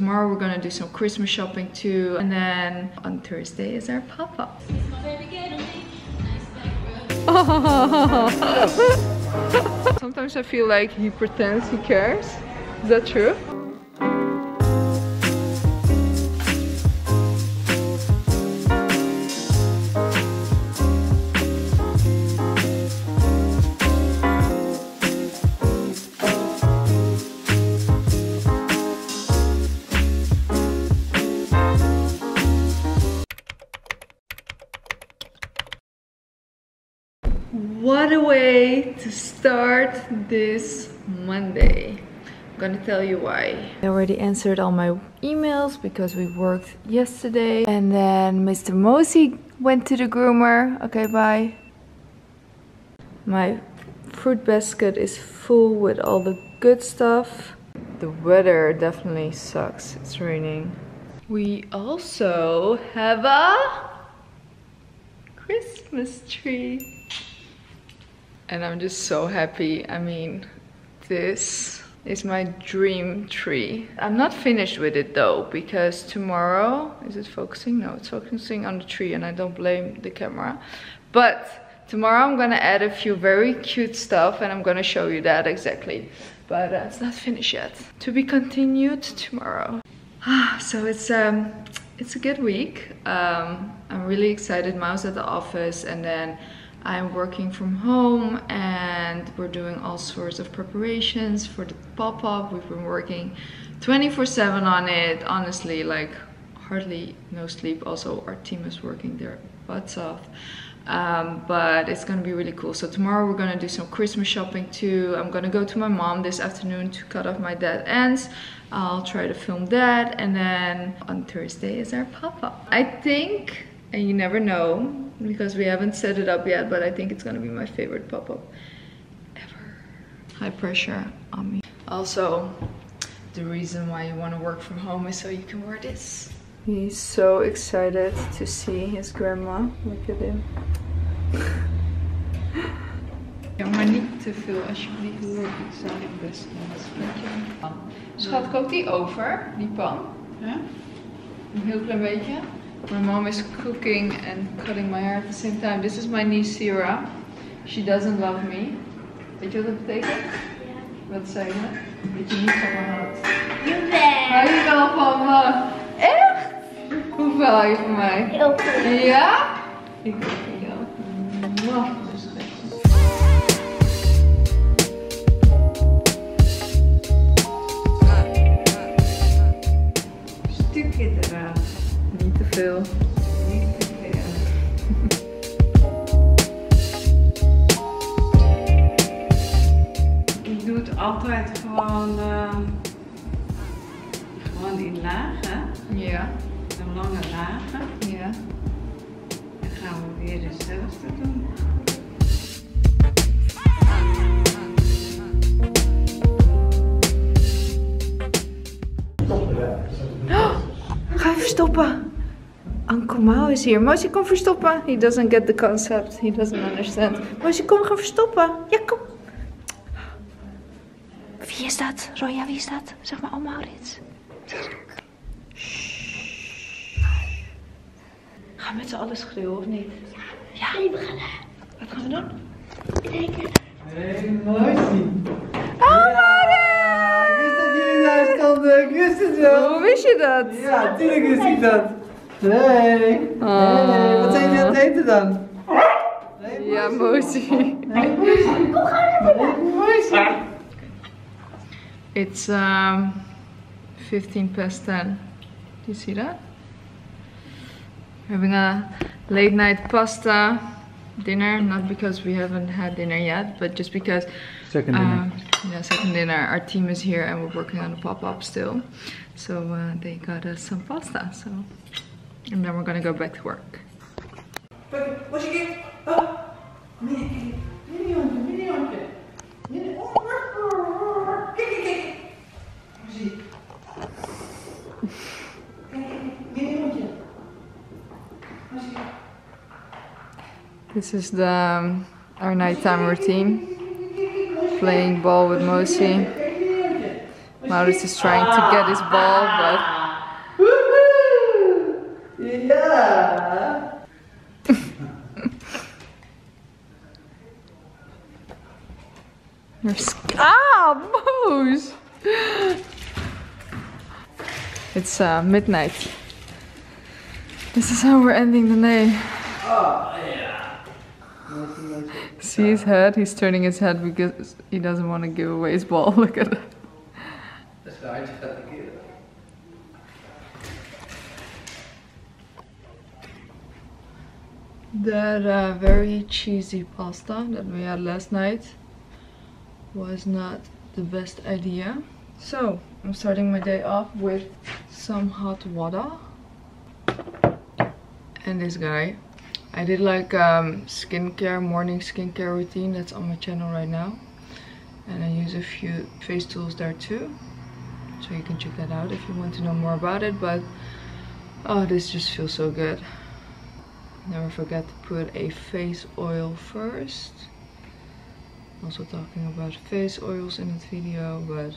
Tomorrow we're gonna do some Christmas shopping too. And then on Thursday is our pop-up. Sometimes I feel like he pretends he cares. Is that true? To start this Monday. I'm gonna tell you why. I already answered all my emails because we worked yesterday. And then Mr. Mosey went to the groomer. Okay, bye. My fruit basket is full with all the good stuff. The weather definitely sucks. It's raining. We also have a Christmas tree and I'm just so happy. I mean, this is my dream tree. I'm not finished with it though, because tomorrow, is it focusing? No, it's focusing on the tree and I don't blame the camera. But tomorrow I'm gonna add a few very cute stuff and I'm gonna show you that exactly. But uh, it's not finished yet. To be continued tomorrow. so it's um, it's a good week. Um, I'm really excited. Miles at the office and then I'm working from home and we're doing all sorts of preparations for the pop-up. We've been working 24-7 on it. Honestly, like hardly no sleep. Also, our team is working their butts off. Um, but it's gonna be really cool. So tomorrow we're gonna do some Christmas shopping too. I'm gonna go to my mom this afternoon to cut off my dead ends. I'll try to film that and then on Thursday is our pop-up. I think and you never know because we haven't set it up yet but I think it's gonna be my favorite pop-up ever high pressure on me also the reason why you want to work from home is so you can wear this he's so excited to see his grandma look at him ja, maar niet te veel alsjeblieft. Ik zou het best Schat, kookt die over, die pan? Ja? Een heel klein beetje. My mom is cooking and cutting my hair at the same time. This is my niece Sierra. She doesn't love me. Weet je wat dat betekent? Ja. Wat zei je? Dat je niet van me houdt. Jawel. Hou je wel van me? Echt? Hoeveel hou je van mij? Heel goed. Ja? Ik van jou. Veel. Niet te veel. Ik doe het altijd gewoon, eh, gewoon in lagen, Ja. een lange lagen. Ja. Dan gaan we weer hetzelfde doen. Ga je verstoppen. Uncle Mao is hier. Moosje, kom verstoppen. He doesn't get the concept. He doesn't understand. Moosje, kom gaan verstoppen. Ja, kom. Wie is dat? Roya, wie is dat? Zeg maar, oh Maurits. Gaan we met z'n allen schreeuwen, of niet? Ja. Nee, we gaan Wat gaan we doen? kijken. Hey, mooi. Oh, Ik wist dat jullie thuis konden, ik wist het wel. Hoe wist je dat? Ja, tuurlijk wist ik dat. Hey. Hey, wat zijn jullie aan het eten dan? Hey, Ja, Moosje. Hey, mooi. It's um, 15 past 10. Do you see that? We're having a late night pasta dinner, not because we haven't had dinner yet, but just because Second um, yeah, second dinner. Our team is here and we're working on the pop-up still. So uh, they got us some pasta. So, and then we're gonna go back to work. Oh. Mini-? This is the um, our nighttime routine. Playing ball with Mosey. Maurits is trying to get his ball, but you're sc- ah, Moose! It's uh, midnight. This is how we're ending the day. Oh, yeah. See his head? He's turning his head because he doesn't want to give away his ball. Look at keer. That uh, very cheesy pasta that we had last night was not the best idea. So, I'm starting my day off with some hot water. And this guy. I did like um, skincare, morning skincare routine that's on my channel right now. And I use a few face tools there too. So you can check that out if you want to know more about it. But, oh, this just feels so good. Never forget to put a face oil first. Also talking about face oils in this video, but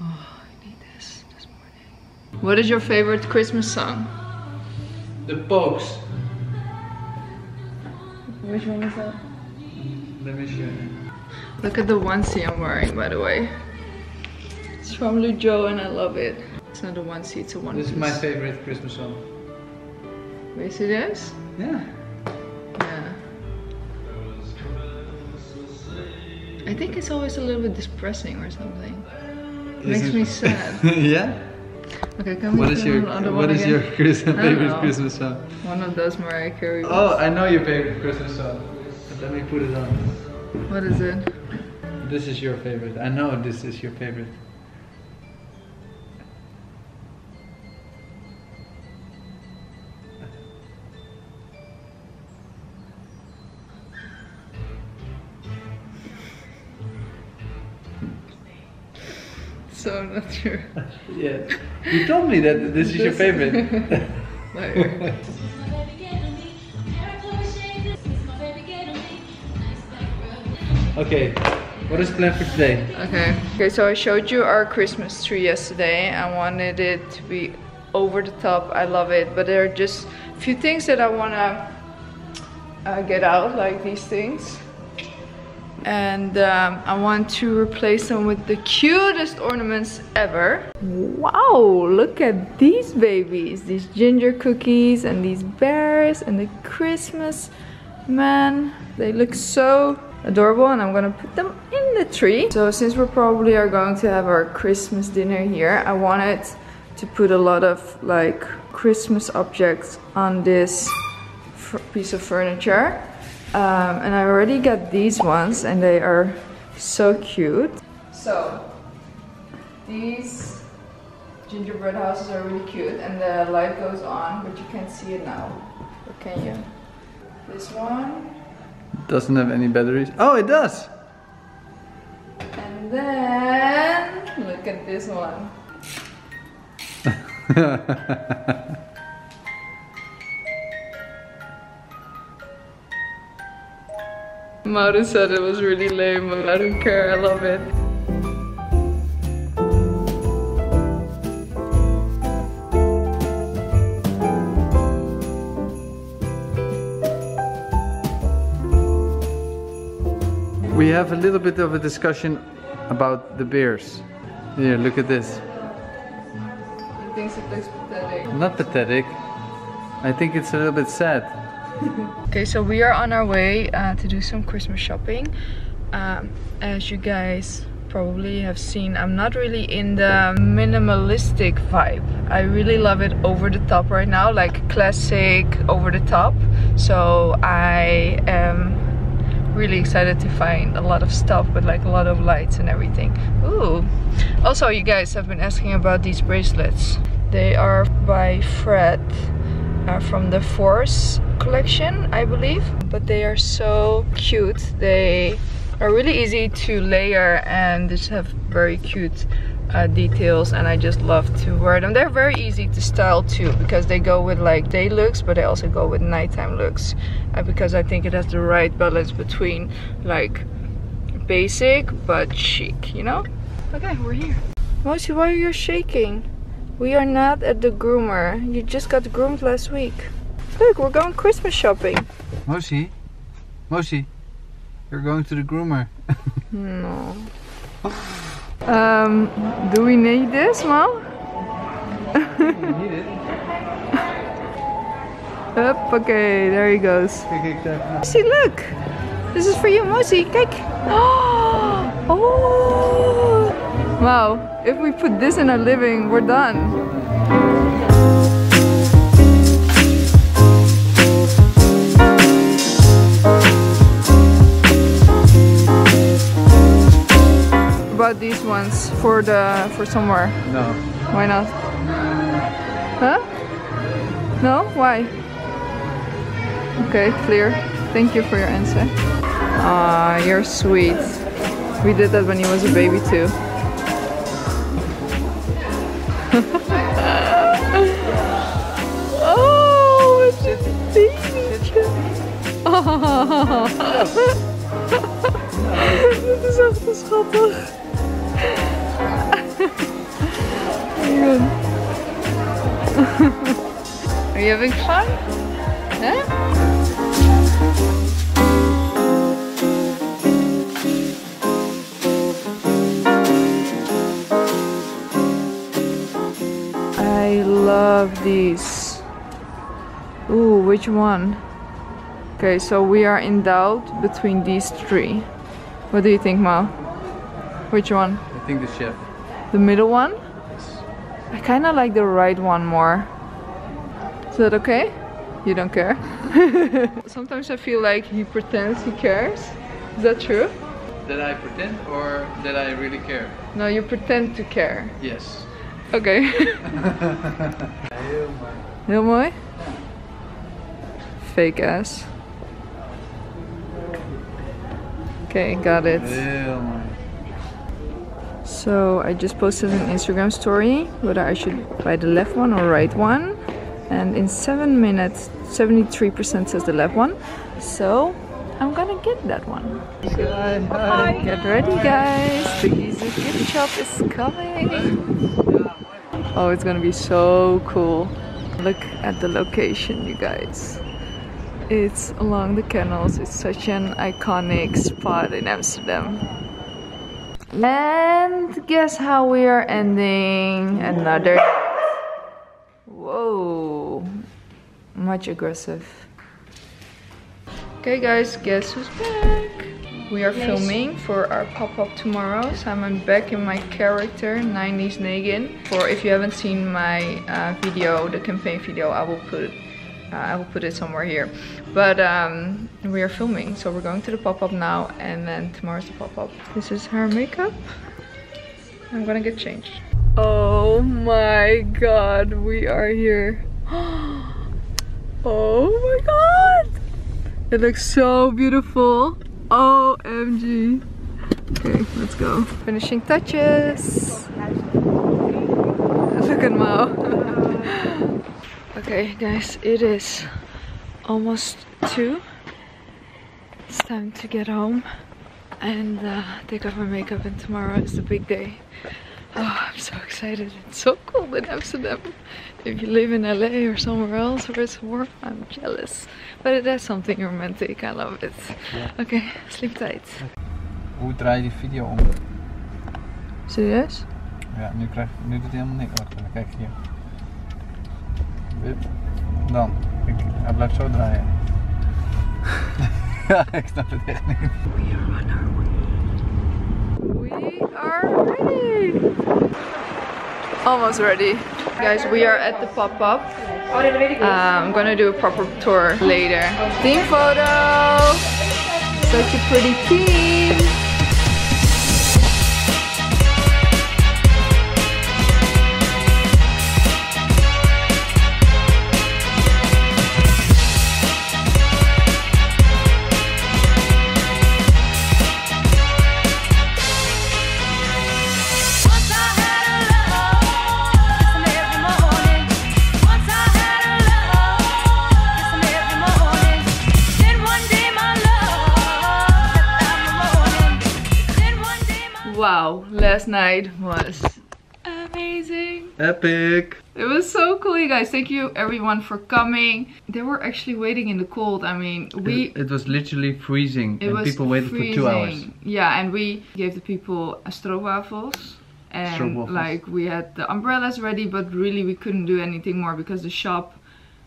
oh, I need this this morning. What is your favorite Christmas song? The Pogues. Which one is that? Let me show you. Look at the onesie I'm wearing, by the way. It's from Lujo and I love it. It's not a onesie, it's a one This is my favorite Christmas song. Yes, it is? Yeah. Yeah. I think it's always a little bit depressing or something. It Makes me sad. yeah? Okay, we What is your what is again? your Christmas, favorite know. Christmas song? One of those Mariah Carey ones. Oh, I know your favorite Christmas song. Let me put it on. What is it? This is your favorite. I know this is your favorite. So I'm not sure. Yeah. You told me that this is your favorite. Okay. What is planned for today? Okay. Okay, so I showed you our Christmas tree yesterday. I wanted it to be over the top. I love it, but there are just a few things that I wanna uh, get out, like these things. And um, I want to replace them with the cutest ornaments ever. Wow, look at these babies. These ginger cookies and these bears and the Christmas man. They look so adorable and I'm gonna put them in the tree. So since we probably are going to have our Christmas dinner here, I wanted to put a lot of like Christmas objects on this piece of furniture. Um, and I already got these ones and they are so cute. So these gingerbread houses are really cute and the light goes on, but you can't see it now. Or can you? This one. Doesn't have any batteries. Oh, it does. And then look at this one. Mauro said it was really lame, but I don't care, I love it. we have a little bit of a discussion about the beers. Here, look at this. He thinks it looks pathetic. Not pathetic. I think it's a little bit sad. Okay, so we are on our way uh, to do some Christmas shopping. Um, as you guys probably have seen, I'm not really in the minimalistic vibe. I really love it over the top right now, like classic over the top. So I am really excited to find a lot of stuff with like a lot of lights and everything. Ooh. Also, you guys have been asking about these bracelets. They are by Fred uh, from the Force collection, I believe. But they are so cute. They are really easy to layer and just have very cute uh, details and I just love to wear them. They're very easy to style too because they go with like day looks but they also go with nighttime looks uh, because I think it has the right balance between like basic but chic, you know? Okay, we're here. Moshi, why are you shaking? We are not at the groomer. You just got groomed last week. Look, we're going Christmas shopping. Moshi? Moshi? You're going to the groomer. No. Um, do we need this, Mo? you need it. Up, okay, there he goes. See, look! This is for you, Mosey. Kijk! Oh! Wow, if we put this in our living, we're done. About these ones for the for somewhere. No. Why not? Huh? No? Why? Okay, clear. Thank you for your answer. Ah, you're sweet. We did that when he was a baby too. Oh, it's a baby. Oh. Dit is echt zo schattig. Are you having fun? Huh? These. Ooh, which one? Okay, so we are in doubt between these three. What do you think, Ma? Which one? I think the chef. The middle one? Yes. I kind of like the right one more. Is that okay? You don't care? Sometimes I feel like he pretends he cares. Is that true? That I pretend or that I really care? No, you pretend to care. Yes. Oké. Heel mooi. Fake ass. Okay, got it. So I just posted an Instagram story whether I should buy the left one or right one. And in seven minutes, 73% says the left one. So I'm gonna get that one. Get ready, guys. The Gisou gift shop is coming. Oh, it's gonna be so cool. Look at the location, you guys. It's along the canals. It's such an iconic spot in Amsterdam. And guess how we are ending another. Whoa, much aggressive. Okay, guys, guess who's back? We are filming for our pop-up tomorrow, so I'm back in my character, 90s Negin. For if you haven't seen my uh, video, the campaign video, I will put uh, I will put it somewhere here. But um, we are filming, so we're going to the pop-up now, and then tomorrow's the pop-up. This is her makeup. I'm gonna get changed. Oh my god, we are here. Oh my god! It looks so beautiful. OMG. Okay, let's go. Finishing touches. Look at Mao. okay, guys, it is almost two. It's time to get home and uh, take off my makeup, and tomorrow is the big day. Oh, I'm so excited. It's so cold in Amsterdam. If you live in LA or somewhere else where it's warm, I'm jealous. But it has something romantic. I love it. Okay, sleep tight. Hoe draai je die video om? Serieus? Ja, nu, krijg, nu doet hij helemaal niks. Wacht even, kijk hier. Wip. Dan. Kijk, hij blijft zo draaien. ja, ik snap het echt niet. We are ready. Almost ready. Guys, we are at the pop-up. Uh, I'm gonna do a proper tour later. Team photo! Such a pretty team! Wow, last night was amazing. Epic. It was so cool, you guys. Thank you everyone for coming. They were actually waiting in the cold. I mean, we It, it was literally freezing, it and was people waited for two hours. freezing. Yeah, and we gave the people stroopwafels. And like we had the umbrellas ready, but really we couldn't do anything more because the shop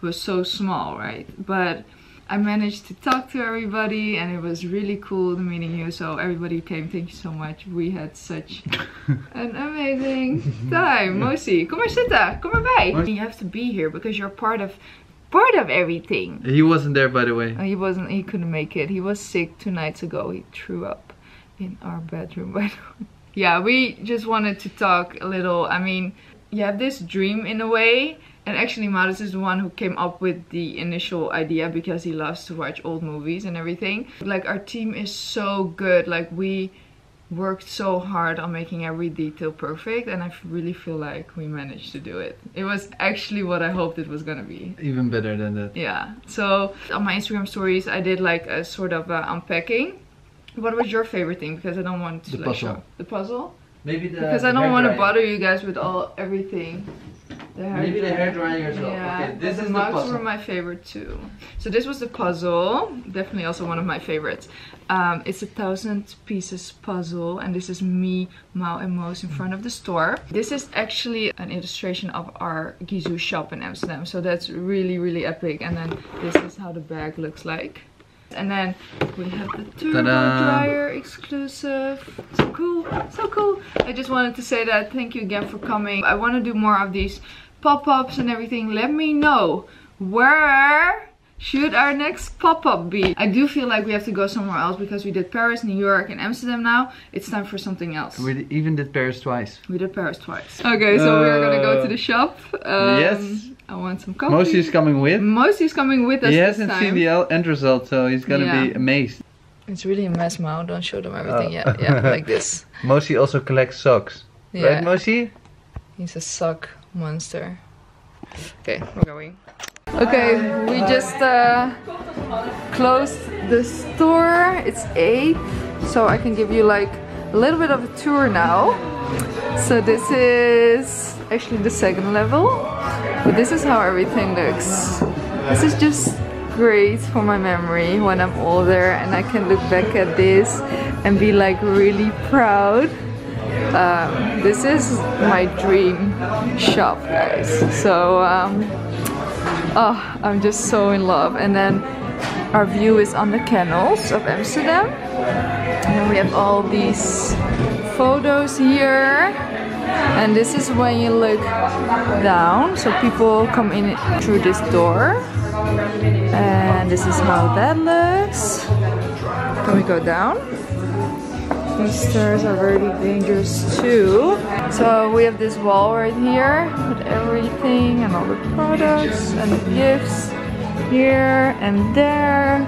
was so small, right? But I managed to talk to everybody and it was really cool meeting you. So everybody came, thank you so much. We had such an amazing time. Mosey, come kom maar zitten. Kom erbij. Mosey. You have to be here because you're part of part of everything. He wasn't there, by the way. He wasn't. He couldn't make it. He was sick two nights ago. He threw up in our bedroom. By the way. Yeah, we just wanted to talk a little. I mean, you have this dream in a way, and actually, Maurits is the one who came up with the initial idea because he loves to watch old movies and everything. Like our team is so good. Like we worked so hard on making every detail perfect, and I f- really feel like we managed to do it. It was actually what I hoped it was gonna be. Even better than that. Yeah. So on my Instagram stories, I did like a sort of uh, unpacking. What was your favorite thing? Because I don't want to The like, puzzle. show the puzzle. Maybe the. Because I don't want to bother you guys with all everything. The hair Maybe the hair dryer as well. Yeah, Okay, this but is the the puzzle. were my favorite too. So this was the puzzle, definitely also one of my favorites. Um, it's a thousand pieces puzzle, and this is me, Mao, and Moos in front of the store. This is actually an illustration of our Gisou shop in Amsterdam, so that's really really epic. And then this is how the bag looks like. And then we have the turbo dryer exclusive. So cool, so cool. I just wanted to say that. Thank you again for coming. I want to do more of these pop-ups and everything. Let me know where should our next pop-up be. I do feel like we have to go somewhere else because we did Paris, New York, and Amsterdam now. It's time for something else. We even did Paris twice. We did Paris twice. Okay, so we are gonna go to the shop. Um, yes. I want some coffee. Mosey is coming with. Mosey is coming with us He this hasn't seen the end result, so he's gonna be Yeah. amazed. It's really a mess, Mao. Don't show them everything Oh. yet. Yeah, like this. Mosey also collects socks. Yeah. Right, Mosey? He's a sock monster. Okay, we're going. Okay, we just uh, closed the store. It's 8, so I can give you like a little bit of a tour now. So this is actually the second level, but this is how everything looks. This is just great for my memory when I'm older and I can look back at this and be like really proud um, this is my dream shop guys. So um, oh I'm just so in love. And then our view is on the canals of Amsterdam. And we have all these photos here. And this is when you look down. So people come in through this door. And this is how that looks. Can we go down these stairs are very dangerous too. So we have this wall right here with everything and all the products and the gifts here and there.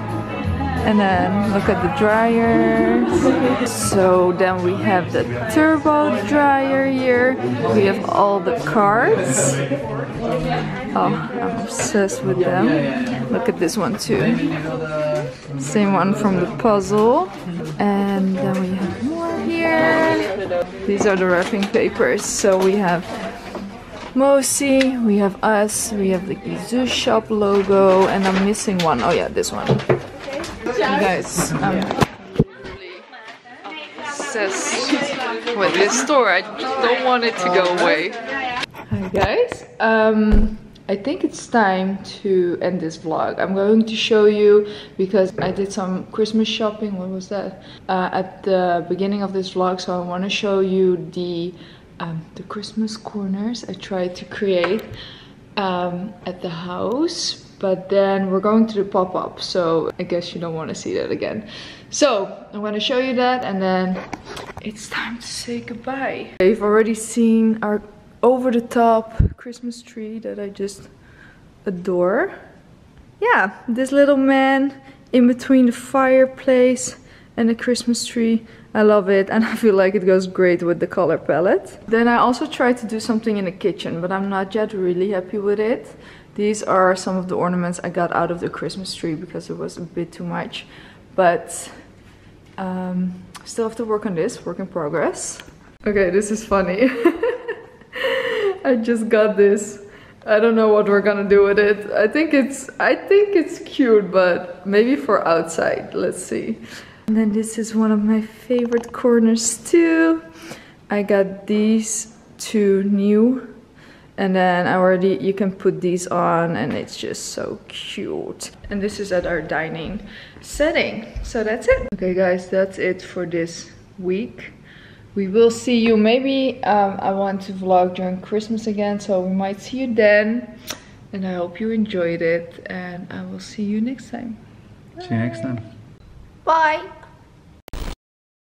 And then look at the dryers. So then we have the turbo dryer here. We have all the cards. Oh, I'm obsessed with them. Look at this one too. Same one from the puzzle. And then we have more here. These are the wrapping papers. So we have Mosey, we have us, we have the Gisou shop logo, and I'm missing one. Oh yeah, this one. You guys, with this store. I don't want it to go away. Hi guys. Um, I think it's time to end this vlog. I'm going to show you because I did some Christmas shopping. What was that? Uh, at the beginning of this vlog, so I want to show you the um, the Christmas corners I tried to create um, at the house. But then we're going to the pop-up, so I guess you don't want to see that again. So I'm going to show you that, and then it's time to say goodbye. You've already seen our over-the-top Christmas tree that I just adore. Yeah, this little man in between the fireplace and the Christmas tree. I love it and I feel like it goes great with the color palette. Then I also tried to do something in the kitchen, but I'm not yet really happy with it. These are some of the ornaments I got out of the Christmas tree because it was a bit too much. But um, still have to work on this, work in progress. Okay, this is funny. I just got this. I don't know what we're gonna do with it. I think it's I think it's cute, but maybe for outside. Let's see. And then this is one of my favorite corners too. I got these two new and then I already you can put these on and it's just so cute. And this is at our dining setting. So that's it. Okay guys, that's it for this week. We will see you. Maybe um, I want to vlog during Christmas again, so we might see you then. And I hope you enjoyed it, and I will see you next time. See you next time. Bye.